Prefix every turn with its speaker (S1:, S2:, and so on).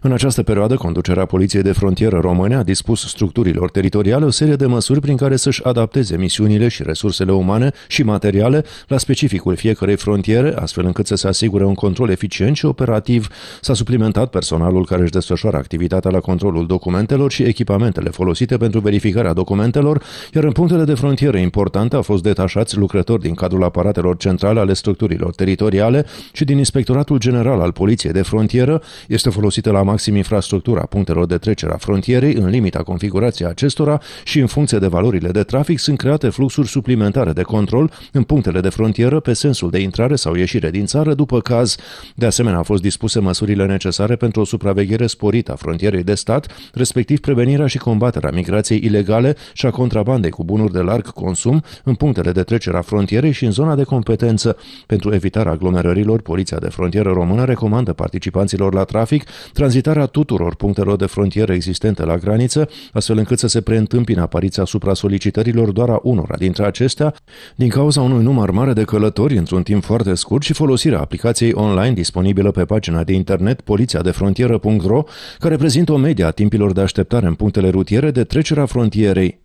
S1: În această perioadă, conducerea Poliției de Frontieră Române a dispus structurilor teritoriale o serie de măsuri prin care să-și adapteze misiunile și resursele umane și materiale la specificul fiecărei frontiere, astfel încât să se asigure un control eficient și operativ. S-a suplimentat personalul care își desfășoară activitatea la controlul documentelor și echipamentele folosite pentru verificarea documentelor, iar în punctele de frontieră importante au fost detașați lucrători din cadrul aparatelor centrale ale structurilor teritoriale și din Inspectoratul General al Poliției de Frontieră. Este folosită la maxim infrastructura punctelor de trecere a frontierei în limita configurației acestora și în funcție de valorile de trafic sunt create fluxuri suplimentare de control în punctele de frontieră pe sensul de intrare sau ieșire din țară după caz. De asemenea, au fost dispuse măsurile necesare pentru o supraveghere sporită a frontierei de stat, respectiv prevenirea și combaterea migrației ilegale și a contrabandei cu bunuri de larg consum în punctele de trecere a frontierei și în zona de competență. Pentru evitarea aglomerărilor, Poliția de Frontieră Română recomandă participanților la trafic tranzitarea tuturor punctelor de frontieră existente la graniță, astfel încât să se preîntâmpine apariția asupra solicitărilor doar a unora dintre acestea, din cauza unui număr mare de călători într-un timp foarte scurt și folosirea aplicației online disponibilă pe pagina de internet polițiadefrontieră.ro, care prezintă o medie a timpilor de așteptare în punctele rutiere de trecerea frontierei.